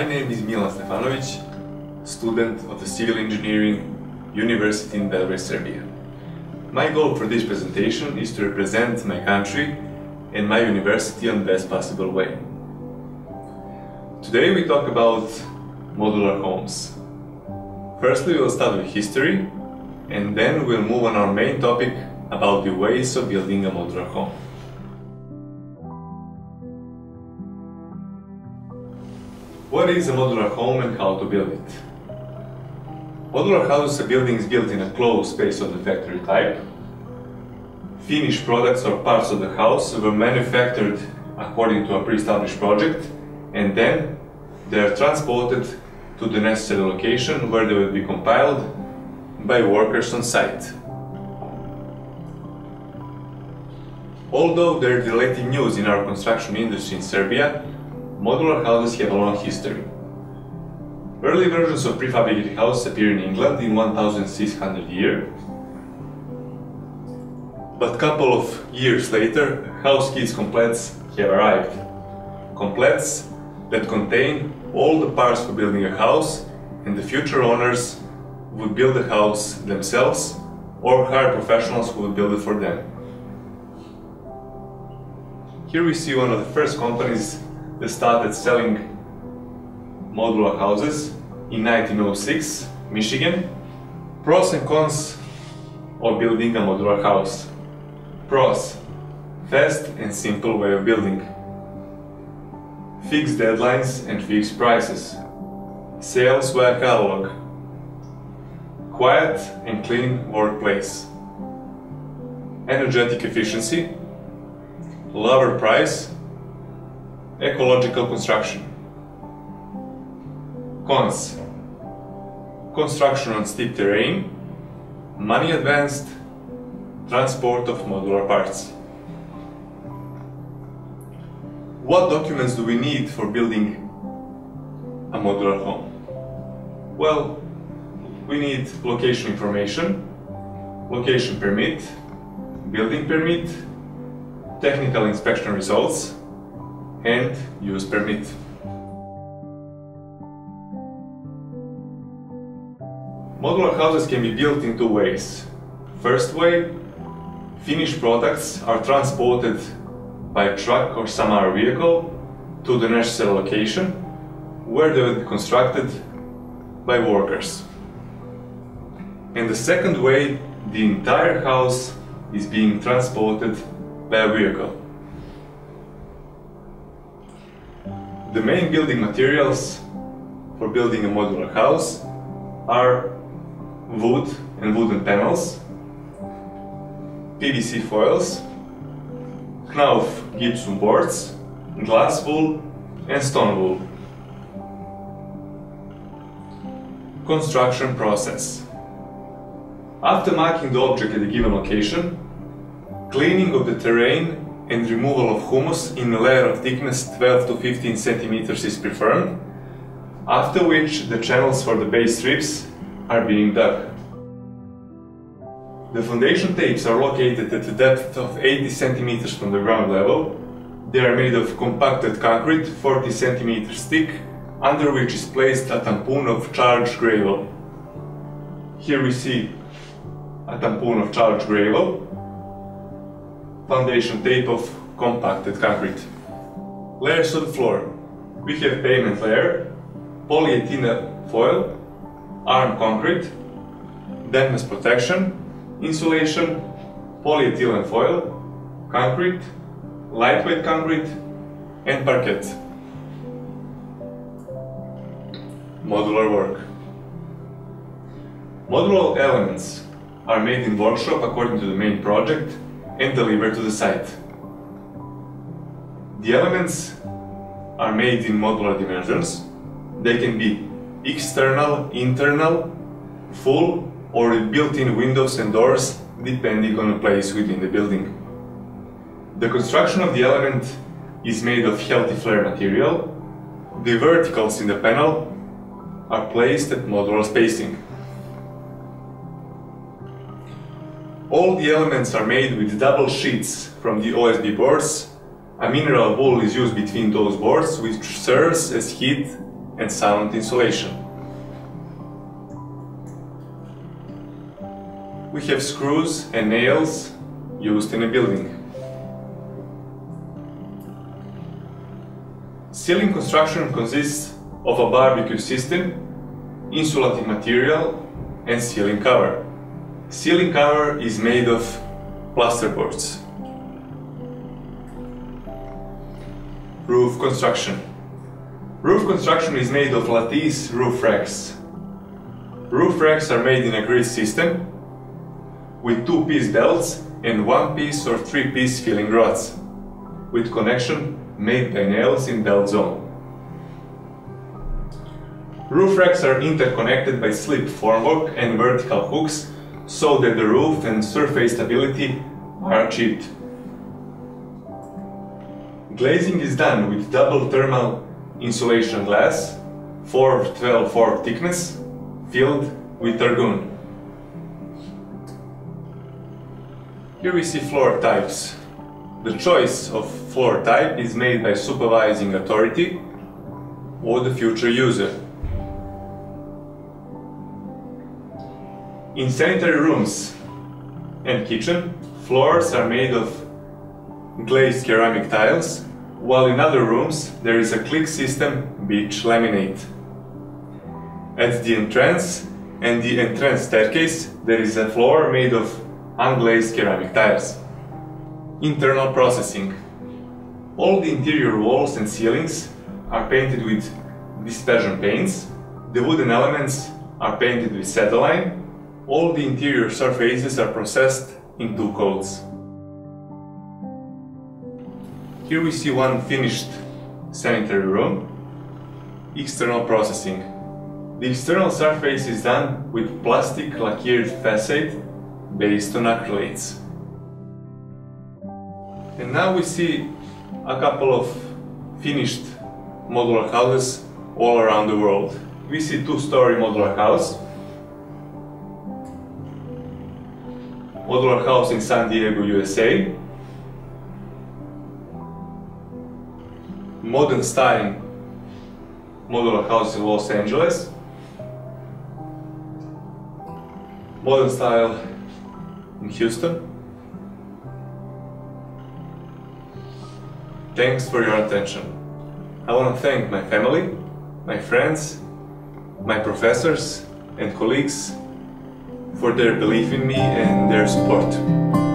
My name is Milan Stefanovic, student of the Civil Engineering University in Belgrade, Serbia. My goal for this presentation is to represent my country and my university in the best possible way. Today we talk about modular homes. Firstly we'll start with history and then we'll move on our main topic about the ways of building a modular home. What is a modular home and how to build it? Modular house is a building is built in a closed space of the factory type. Finished products or parts of the house were manufactured according to a pre-established project and then they are transported to the necessary location where they will be compiled by workers on site. Although they're relatively news in our construction industry in Serbia, modular houses have a long history. Early versions of prefabricated houses appear in England in 1600 year. But a couple of years later, house kits complets have arrived. Complets that contain all the parts for building a house and the future owners would build the house themselves or hire professionals who would build it for them. Here we see one of the first companies that started selling modular houses in 1906, Michigan. Pros and cons of building a modular house. Pros. Fast and simple way of building. Fixed deadlines and fixed prices. Sales via catalog. Quiet and clean workplace. Energetic efficiency. Lower price Ecological construction. Cons. Construction on steep terrain, money advanced, transport of modular parts. What documents do we need for building a modular home? Well, we need location information, location permit, building permit, technical inspection results, and use permit. Modular houses can be built in two ways. First way, finished products are transported by truck or some other vehicle to the necessary location where they will be constructed by workers. And the second way, the entire house is being transported by a vehicle. The main building materials for building a modular house are wood and wooden panels, PVC foils, Knauf gypsum boards, glass wool and stone wool. Construction process. After marking the object at a given location, cleaning of the terrain and removal of humus in a layer of thickness 12 to 15 centimeters is performed, after which the channels for the base strips are being dug. The foundation tapes are located at a depth of 80 centimeters from the ground level. They are made of compacted concrete 40 centimeters thick, under which is placed a tampoon of charged gravel. Here we see a tampoon of charged gravel foundation tape of compacted concrete. Layers of the floor. We have pavement layer, polyethylene foil, arm concrete, dampness protection, insulation, polyethylene foil, concrete, lightweight concrete, and parquet. Modular work. Modular elements are made in workshop according to the main project and delivered to the site. The elements are made in modular dimensions. They can be external, internal, full or built-in windows and doors depending on the place within the building. The construction of the element is made of healthy flare material. The verticals in the panel are placed at modular spacing. All the elements are made with double sheets from the OSB boards A mineral wool is used between those boards which serves as heat and sound insulation. We have screws and nails used in a building. Ceiling construction consists of a barbecue system, insulating material and ceiling cover. Ceiling cover is made of plasterboards. Roof construction. Roof construction is made of lattice roof racks. Roof racks are made in a grid system with two-piece belts and one-piece or three-piece filling rods with connection made by nails in belt zone. Roof racks are interconnected by slip formwork and vertical hooks so that the roof and surface stability are achieved. Glazing is done with double thermal insulation glass, 4 12 4 thickness, filled with Targum. Here we see floor types. The choice of floor type is made by supervising authority or the future user. In sanitary rooms and kitchen, floors are made of glazed ceramic tiles, while in other rooms there is a click system beach laminate. At the entrance and the entrance staircase there is a floor made of unglazed ceramic tiles. Internal processing. All the interior walls and ceilings are painted with dispersion paints. The wooden elements are painted with Sadolin. All the interior surfaces are processed in two coats. Here we see one finished sanitary room. External processing. The external surface is done with plastic lacquered facade based on acrylates. And now we see a couple of finished modular houses all around the world. We see two-story modular house, modular house in San Diego, USA, modern style modular house in Los Angeles, modern style in Houston. Thanks for your attention. I want to thank my family, my friends, my professors and colleagues for their belief in me and their support.